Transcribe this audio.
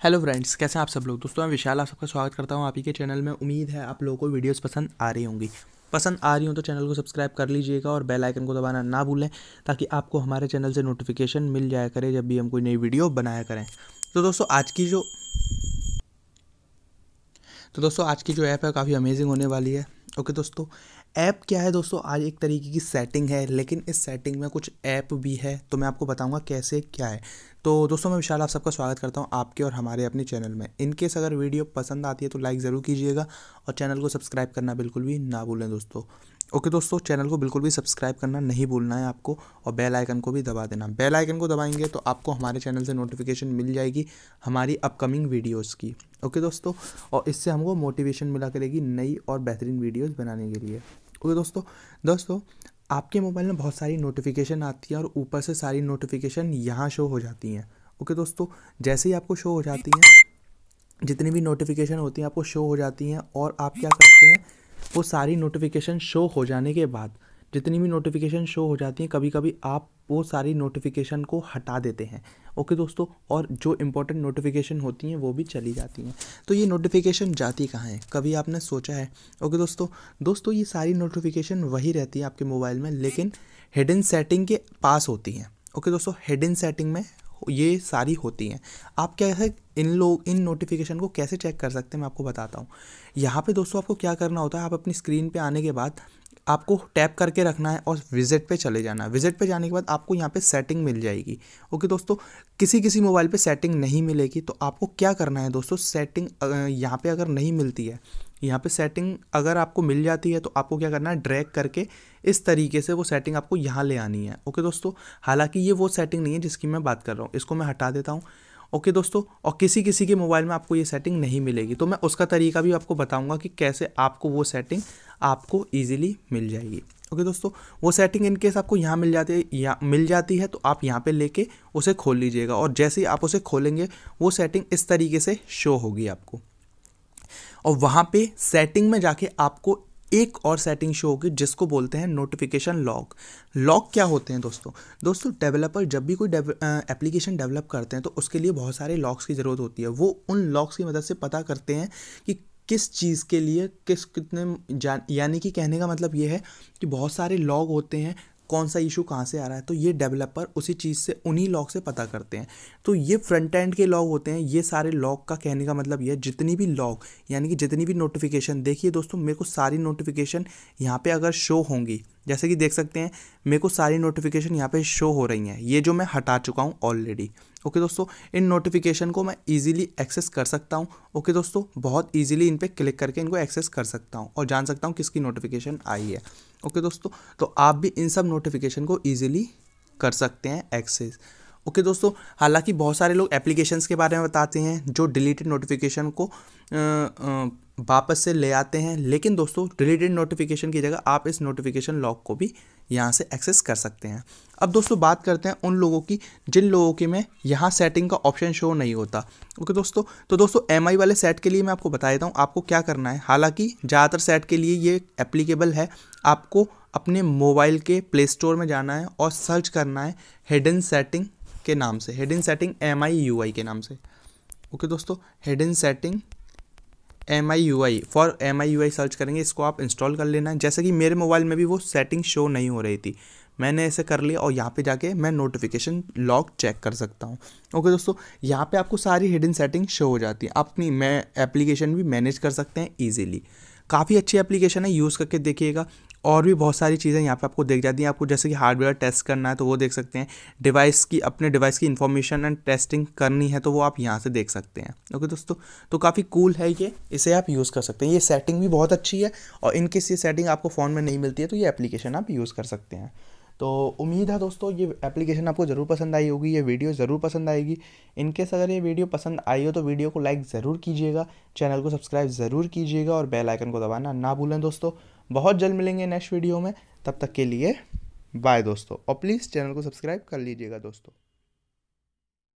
Hello friends कैसे हैं आप सब लोग? दोस्तों, मैं विशाल, आप सबका स्वागत करता हूँ आप ही के चैनल में। उम्मीद है आप लोगों को वीडियोस पसंद आ रही होंगी। पसंद आ रही हो तो चैनल को सब्सक्राइब कर लीजिएगा और बेल आइकन को दबाना ना भूलें, ताकि आपको हमारे चैनल से नोटिफिकेशन मिल जाया करे जब भी हम कोई नई वीडियो बनाया करें। तो दोस्तों, आज की जो तो दोस्तों, आज की जो ऐप है काफ़ी अमेजिंग होने वाली है। ओके दोस्तों ऐप क्या है दोस्तों? आज एक तरीके की सेटिंग है, लेकिन इस सेटिंग में कुछ ऐप भी है तो मैं आपको बताऊँगा कैसे क्या है। तो दोस्तों, मैं विशाल आप सबका स्वागत करता हूँ आपके और हमारे अपने चैनल में। इनकेस अगर वीडियो पसंद आती है तो लाइक ज़रूर कीजिएगा और चैनल को सब्सक्राइब करना बिल्कुल भी ना भूलें दोस्तों। ओके दोस्तों चैनल को बिल्कुल भी सब्सक्राइब करना नहीं भूलना है आपको और बेल आइकन को भी दबा देना। बेल आइकन को दबाएँगे तो आपको हमारे चैनल से नोटिफिकेशन मिल जाएगी हमारी अपकमिंग वीडियोस की। ओके दोस्तों, और इससे हमको मोटिवेशन मिला करेगी नई और बेहतरीन वीडियोस बनाने के लिए। ओके दोस्तों दोस्तों, आपके मोबाइल में बहुत सारी नोटिफिकेशन आती है और ऊपर से सारी नोटिफिकेशन यहाँ शो हो जाती हैं। ओके दोस्तों, जैसे ही आपको शो हो जाती हैं, जितनी भी नोटिफिकेशन होती हैं, आपको शो हो जाती हैं और आप क्या करते हैं, वो सारी नोटिफिकेशन शो हो जाने के बाद जितनी भी नोटिफिकेशन शो हो जाती हैं कभी कभी आप वो सारी नोटिफिकेशन को हटा देते हैं। ओके दोस्तों, और जो इम्पोर्टेंट नोटिफिकेशन होती हैं, वो भी चली जाती हैं। तो ये नोटिफिकेशन जाती कहाँ है? कभी आपने सोचा है? ओके दोस्तों दोस्तों ये सारी नोटिफिकेशन वही रहती है आपके मोबाइल में, लेकिन हिडन सेटिंग के पास होती हैं। ओके दोस्तों हिडन सेटिंग में ये सारी होती हैं। आप है इन लोग इन नोटिफिकेशन को कैसे चेक कर सकते हैं? मैं आपको बताता हूँ। यहाँ पे दोस्तों आपको क्या करना होता है? आप अपनी स्क्रीन पे आने के बाद आपको टैप करके रखना है और विज़िट पे चले जाना है। विज़िट पे जाने के बाद आपको यहाँ पे सेटिंग मिल जाएगी। ओके दोस्तों किसी किसी मोबाइल पे सेटिंग नहीं मिलेगी तो आपको क्या करना है दोस्तों, सेटिंग यहाँ पे अगर नहीं मिलती है, यहाँ पे सेटिंग अगर आपको मिल जाती है तो आपको क्या करना है, ड्रैग करके इस तरीके से वो सेटिंग आपको यहाँ ले आनी है। ओके दोस्तों, हालाँकि ये वो सेटिंग नहीं है जिसकी मैं बात कर रहा हूँ, इसको मैं हटा देता हूँ। ओके दोस्तों, और किसी किसी के मोबाइल में आपको ये सेटिंग नहीं मिलेगी तो मैं उसका तरीका भी आपको बताऊँगा कि कैसे आपको वो सेटिंग आपको ईजिली मिल जाएगी। ओके दोस्तों, वो सेटिंग इनकेस आपको यहाँ मिल जाती है, या मिल जाती है तो आप यहाँ पे लेके उसे खोल लीजिएगा। और जैसे ही आप उसे खोलेंगे, वो सेटिंग इस तरीके से शो होगी आपको। और वहाँ पे सेटिंग में जाके आपको एक और सेटिंग शो होगी, जिसको बोलते हैं नोटिफिकेशन लॉक लॉक क्या होते हैं दोस्तों? दोस्तों डेवलपर जब भी कोई एप्लीकेशन डेवलप करते हैं तो उसके लिए बहुत सारे लॉग्स की ज़रूरत होती है। वो उन लॉक्स की मदद से पता करते हैं कि किस चीज़ के लिए किस कितने यानी कि कहने का मतलब ये है कि बहुत सारे लॉग होते हैं, कौन सा इशू कहाँ से आ रहा है तो ये डेवलपर उसी चीज़ से, उन्हीं लॉग से पता करते हैं। तो ये फ्रंट एंड के लॉग होते हैं, ये सारे लॉग का कहने का मतलब ये है, जितनी भी लॉग यानी कि जितनी भी नोटिफिकेशन देखिए दोस्तों, मेरे को सारी नोटिफिकेशन यहाँ पे अगर शो होंगी, जैसे कि देख सकते हैं, मेरे को सारी नोटिफिकेशन यहाँ पे शो हो रही हैं, ये जो मैं हटा चुका हूँ ऑलरेडी ओके दोस्तों, इन नोटिफिकेशन को मैं इजीली एक्सेस कर सकता हूँ। ओके दोस्तों, बहुत इजीली इन पर क्लिक करके इनको एक्सेस कर सकता हूँ और जान सकता हूँ किसकी नोटिफिकेशन आई है। ओके दोस्तों तो आप भी इन सब नोटिफिकेशन को ईजिली कर सकते हैं एक्सेस ओके दोस्तों, हालाँकि बहुत सारे लोग एप्लीकेशंस के बारे में बताते हैं जो डिलीटेड नोटिफिकेशन को वापस से ले आते हैं। लेकिन दोस्तों डिलीटेड नोटिफिकेशन की जगह आप इस नोटिफिकेशन लॉक को भी यहाँ से एक्सेस कर सकते हैं। अब दोस्तों, बात करते हैं उन लोगों की, जिन लोगों के में यहाँ सेटिंग का ऑप्शन शो नहीं होता। ओके दोस्तों तो दोस्तों एमआई वाले सेट के लिए मैं आपको बता देता हूँ, आपको क्या करना है। हालाँकि, ज़्यादातर सेट के लिए ये एप्लीकेबल है। आपको अपने मोबाइल के प्ले स्टोर में जाना है और सर्च करना है हिडन सेटिंग के नाम से हिडन सेटिंग एम आई के नाम से। ओके दोस्तों hidden setting M I U I for M I U I search करेंगे, इसको आप इंस्टॉल कर लेना। है जैसे कि मेरे मोबाइल में भी वो सेटिंग शो नहीं हो रही थी। मैंने ऐसे कर लिया और यहाँ पे जाके मैं नोटिफिकेशन लॉक चेक कर सकता हूँ। ओके दोस्तों, यहाँ पे आपको सारी हिडन सेटिंग शो हो जाती है। अपनी मैं एप्लीकेशन भी मैनेज कर सकते हैं ईजिली काफ़ी अच्छी एप्लीकेशन है यूज़ करके देखिएगा। और भी बहुत सारी चीज़ें यहाँ पे आपको देख जाती हैं। आपको जैसे कि हार्डवेयर टेस्ट करना है तो वो देख सकते हैं। डिवाइस की, अपने डिवाइस की इन्फॉर्मेशन एंड टेस्टिंग करनी है तो वो आप यहाँ से देख सकते हैं। ओके दोस्तों तो काफ़ी कूल है ये। इसे आप यूज़ कर सकते हैं। ये सेटिंग भी बहुत अच्छी है और इनकेस ये सेटिंग आपको फ़ोन में नहीं मिलती है तो ये एप्लीकेशन आप यूज़ कर सकते हैं। तो उम्मीद है दोस्तों, ये एप्लीकेशन आपको ज़रूर पसंद आई होगी, ये वीडियो ज़रूर पसंद आएगी। इनकेस अगर ये वीडियो पसंद आई हो तो वीडियो को लाइक ज़रूर कीजिएगा चैनल को सब्सक्राइब ज़रूर कीजिएगा और बेल आइकन को दबाना ना भूलें दोस्तों। बहुत जल्द मिलेंगे नेक्स्ट वीडियो में, तब तक के लिए बाय दोस्तों और प्लीज़ चैनल को सब्सक्राइब कर लीजिएगा दोस्तों।